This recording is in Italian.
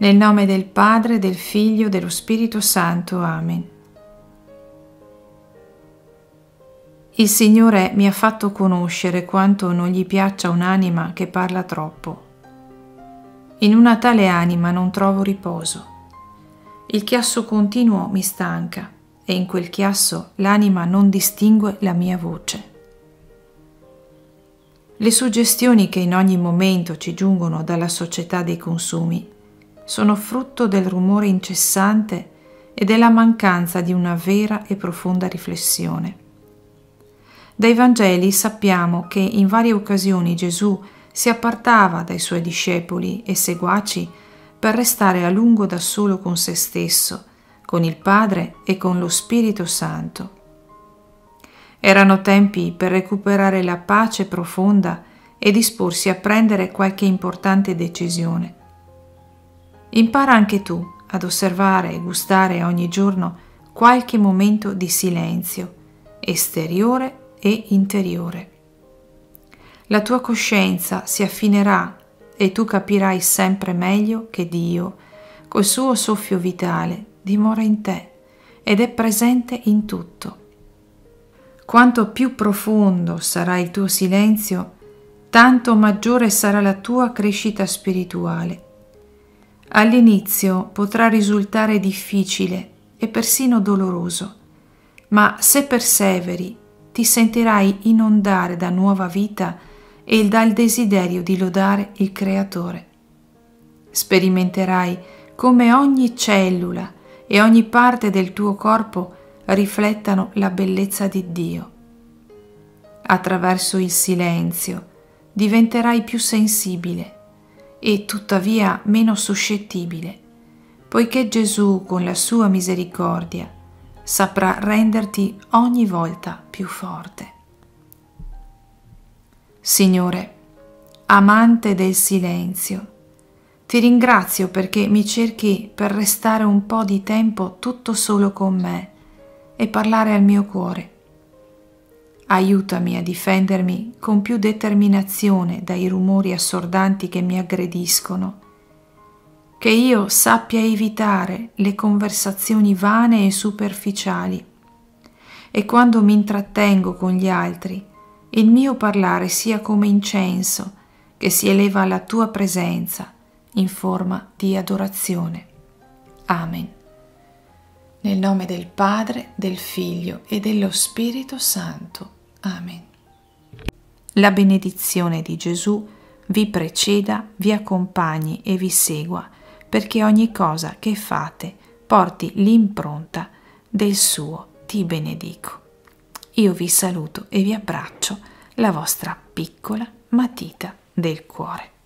Nel nome del Padre, del Figlio dello Spirito Santo. Amen. Il Signore mi ha fatto conoscere quanto non gli piaccia un'anima che parla troppo. In una tale anima non trovo riposo. Il chiasso continuo mi stanca e in quel chiasso l'anima non distingue la mia voce. Le suggestioni che in ogni momento ci giungono dalla società dei consumi sono frutto del rumore incessante e della mancanza di una vera e profonda riflessione. Dai Vangeli sappiamo che in varie occasioni Gesù si appartava dai suoi discepoli e seguaci per restare a lungo da solo con se stesso, con il Padre e con lo Spirito Santo. Erano tempi per recuperare la pace profonda e disporsi a prendere qualche importante decisione. Impara anche tu ad osservare e gustare ogni giorno qualche momento di silenzio, esteriore e interiore. La tua coscienza si affinerà e tu capirai sempre meglio che Dio, col suo soffio vitale, dimora in te ed è presente in tutto. Quanto più profondo sarà il tuo silenzio, tanto maggiore sarà la tua crescita spirituale All'inizio potrà risultare difficile e persino doloroso, ma se perseveri ti sentirai inondare da nuova vita e dal desiderio di lodare il Creatore. Sperimenterai come ogni cellula e ogni parte del tuo corpo riflettano la bellezza di Dio. Attraverso il silenzio diventerai più sensibile e tuttavia meno suscettibile, poiché Gesù con la sua misericordia saprà renderti ogni volta più forte. Signore, amante del silenzio, ti ringrazio perché mi cerchi per restare un po' di tempo tutto solo con me e parlare al mio cuore Aiutami a difendermi con più determinazione dai rumori assordanti che mi aggrediscono, che io sappia evitare le conversazioni vane e superficiali e quando mi intrattengo con gli altri il mio parlare sia come incenso che si eleva alla tua presenza in forma di adorazione. Amen. Nel nome del Padre, del Figlio e dello Spirito Santo. Amen. La benedizione di Gesù vi preceda, vi accompagni e vi segua, perché ogni cosa che fate porti l'impronta del suo ti benedico. Io vi saluto e vi abbraccio, la vostra piccola matita del cuore.